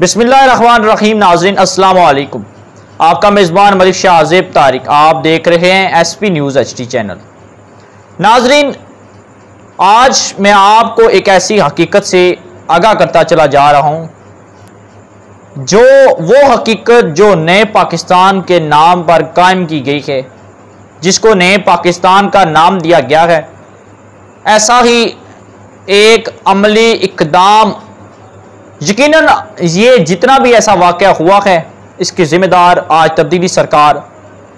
बिसमीम नाजरीन अस्सलाम वालेकुम आपका मेज़बान मलिक शाह आजेब तारिक, आप देख रहे हैं S P news H T channel नाजरीन, आज मैं आपको एक ऐसी हकीकत से आगाह करता चला जा रहा हूँ, जो वो हकीकत जो नए पाकिस्तान के नाम पर कायम की गई है, जिसको नए पाकिस्तान का नाम दिया गया है। ऐसा ही एक अमली इकदाम यकीनन ये जितना भी ऐसा वाक़ हुआ है, इसकी ज़िम्मेदार आज तब्दीली सरकार,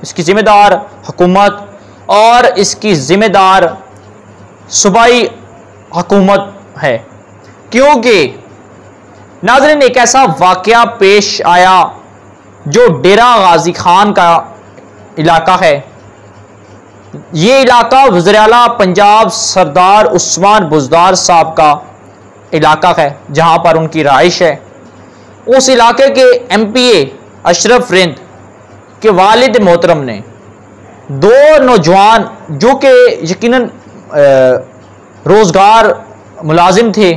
इसकी ज़िम्मेदार हुकूमत और इसकी ज़िम्मेदार सूबाई हुकूमत है। क्योंकि नाजरीन, एक ऐसा वाक़ पेश आया जो डेरा गाजी खान का इलाका है। ये इलाका वजर पंजाब सरदार उस्मान बुजदार साहब का इलाका है, जहाँ पर उनकी रहाइश है। उस इलाके के M P A Ashraf Rind के वालिद मोहतरम ने दो नौजवान, जो कि यकीनन रोज़गार मुलाजिम थे,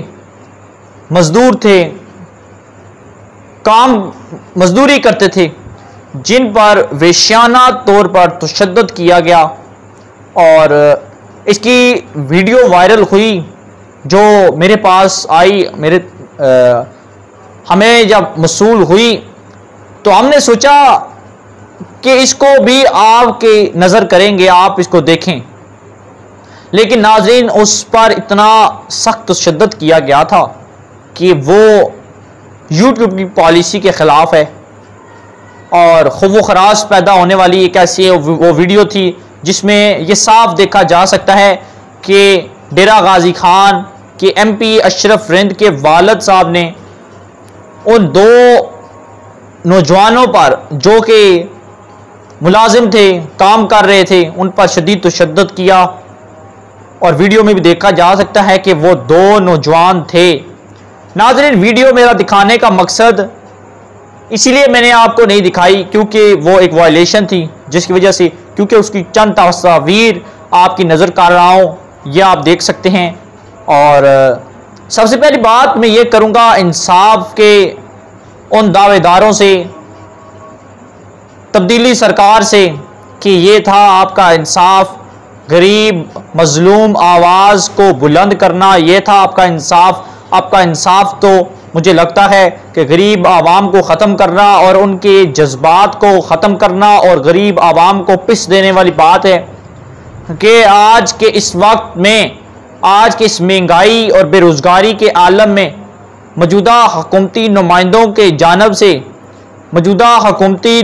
मज़दूर थे, काम मजदूरी करते थे, जिन पर वेश्याना तौर पर तशद किया गया और इसकी वीडियो वायरल हुई। जो मेरे पास आई मेरे आ, हमें जब मसूल हुई तो हमने सोचा कि इसको भी आपके नज़र करेंगे आप इसको देखें। लेकिन नाजरीन उस पर इतना सख्त शदत किया गया था कि वो यूट्यूब की पॉलिसी के ख़िलाफ़ है और खब खराश पैदा होने वाली एक ऐसी वो वीडियो थी जिसमें ये साफ़ देखा जा सकता है कि डेरा गाजी खान के एमपी अशरफ रिंद के वालद साहब ने उन दो नौजवानों पर, जो कि मुलाजिम थे, काम कर रहे थे, उन पर शदीद तशद किया। और वीडियो में भी देखा जा सकता है कि वो दो नौजवान थे। नाजरीन, वीडियो मेरा दिखाने का मकसद इसीलिए मैंने आपको नहीं दिखाई, क्योंकि वो एक वायलेशन थी, जिसकी वजह से, क्योंकि उसकी चंद तस्वीर आपकी नज़र कर रहा हूँ। यह आप देख सकते हैं। और सबसे पहली बात मैं ये करूँगा इंसाफ के उन दावेदारों से, तब्दीली सरकार से कि ये था आपका इंसाफ, गरीब, मजलूम आवाज़ को बुलंद करना, ये था आपका इंसाफ। आपका इंसाफ तो मुझे लगता है कि गरीब आवाम को ख़त्म करना और उनके जज्बात को ख़त्म करना और गरीब आवाम को पिस देने वाली बात है। कि आज के इस वक्त में, आज की इस महँगाई और बेरोज़गारी के आलम में, मौजूदा हकूमती नुमाइंदों के जानब से, मौजूदा हकूमती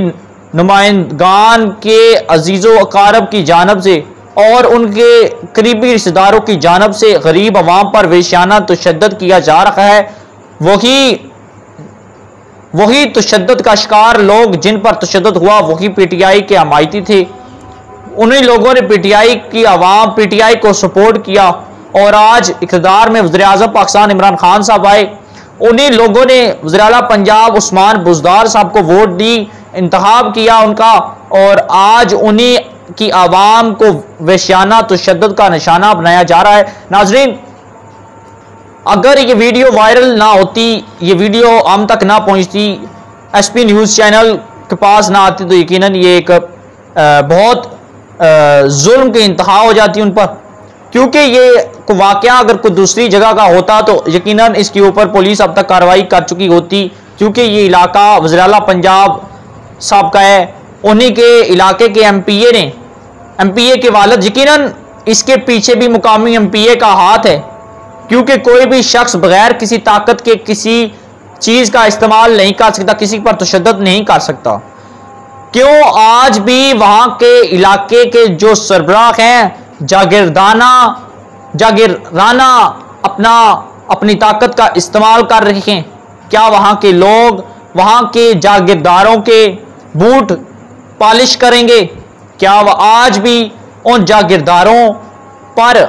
नुमाइंदान के अज़ीज़ अकारब की जानब से और उनके करीबी रिश्तेदारों की जानब से गरीब आवाम पर वेशाना तशद किया जा रहा है, वही वही तशद का शिकार लोग जिन पर तशद हुआ, वही पी टी आई के हमायती थे। उन्हीं लोगों ने पीटीआई की आवाम, पीटीआई को सपोर्ट किया और आज इकतदार में वजी अजम पाकिस्तान इमरान खान साहब आए। उन्हीं लोगों ने वजी अला पंजाब उस्मान बुजदार साहब को वोट दी, इंतखब किया उनका और आज उन्हीं की आवाम को वेशाना तशद का निशाना बनाया जा रहा है। नाजरीन, अगर ये वीडियो वायरल ना होती, ये वीडियो आम तक ना पहुँचती, एसपी न्यूज़ चैनल के पास ना आती तो यकीनन ये एक बहुत जुल्म की इंतहा हो जाती उन पर। क्योंकि ये वाक़ अगर कोई दूसरी जगह का होता तो यकीनन इसके ऊपर पुलिस अब तक कार्रवाई कर चुकी होती, क्योंकि ये इलाका वजराला पंजाब साहब का है। उन्हीं के इलाके के एम पी ए ने एम पी ए के वालद, यकीनन इसके पीछे भी मुकामी एम पी ए का हाथ है। क्योंकि कोई भी शख्स बगैर किसी ताकत के किसी चीज़ का इस्तेमाल नहीं कर सकता, किसी पर तशद नहीं कर सकता। क्यों आज भी वहाँ के इलाके के जो सरबराह हैं जागीरदाना जागीराना अपना अपनी ताकत का इस्तेमाल कर रहे हैं क्या वहाँ के लोग वहाँ के जागीरदारों के बूट पॉलिश करेंगे? क्या वह आज भी उन जागीरदारों पर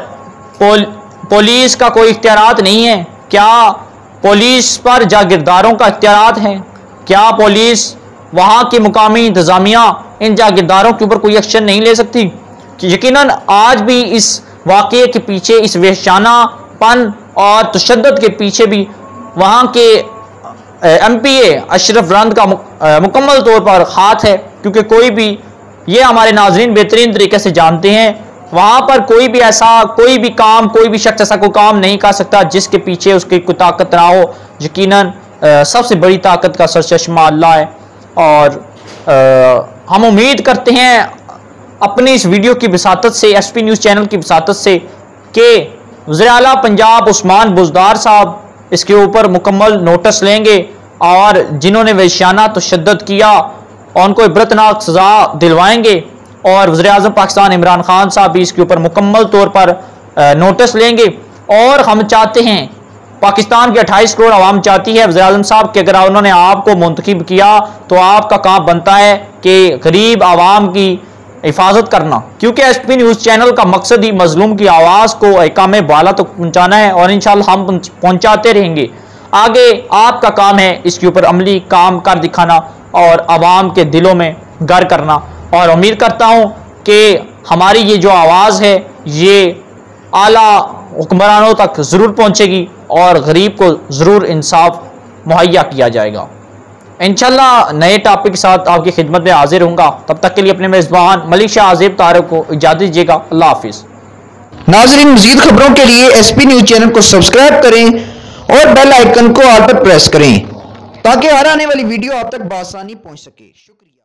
पोल, पुलिस का कोई इख्तियार नहीं है? क्या पुलिस पर जागीरदारों का इख्तियार है? क्या पुलिस वहाँ की मुकामी इंतज़ामिया इन जागीरदारों के ऊपर कोई एक्शन नहीं ले सकती। यकीन आज भी इस वाक़े के पीछे, इस वेशाना पन और तशद के पीछे भी वहाँ के M P A Ashraf Rind का मुकम्मल तौर पर हाथ है, क्योंकि कोई भी, ये हमारे नाजरीन बेहतरीन तरीके से जानते हैं, वहाँ पर कोई भी ऐसा, कोई भी काम, कोई भी शख्स ऐसा कोई काम नहीं कर सकता जिसके पीछे उसकी कोई ताकत ना हो। यकीनन सबसे बड़ी ताकत का सरचश्मा अल्लाह है। और आ, हम उम्मीद करते हैं अपनी इस वीडियो की वसात से एस पी न्यूज़ चैनल की वसात से कि वज़र पंजाब उस्मान बुजदार साहब इसके ऊपर मुकम्मल नोटिस लेंगे और जिन्होंने वैशाना तशद किया उनको इबरतनाक सज़ा दिलवाएँगे और वज़र अजम पाकिस्तान इमरान खान साहब भी इसके ऊपर मुकम्मल तौर पर नोटिस लेंगे। और हम चाहते हैं पाकिस्तान की 28 करोड़ आवाम चाहती है। वजी अजम साहब, कि अगर उन्होंने आपको मुंतखब किया तो आपका काम बनता है कि गरीब आवाम की हिफाजत करना। क्योंकि एस पी न्यूज़ चैनल का मकसद ही मजलूम की आवाज़ को एकाम बाला तक तो पहुँचाना है और इन हम पहुँचाते रहेंगे। आगे आपका काम है इसके ऊपर अमली काम कर दिखाना और आवाम के दिलों में गर करना। और उम्मीद करता हूँ कि हमारी ये जो आवाज़ है, ये आला हुक्मरानों तक ज़रूर पहुँचेगी। और गरीब को ज़रूर इंसाफ मुहैया किया जाएगा। इनशाला नए टॉपिक के साथ आपकी खिदमत में हाजिर हूँ तब तक के लिए अपने मेज़बान मलिक आजिब तारक को इजाज़त दीजिएगा। अल्लाह हाफिज़। नाजरीन, मजीद खबरों के लिए एस पी न्यूज़ चैनल को सब्सक्राइब करें और बेल आइकन को ऑल पर प्रेस करें ताकि हर आने वाली वीडियो आप तक बसानी पहुँच सके। शुक्रिया।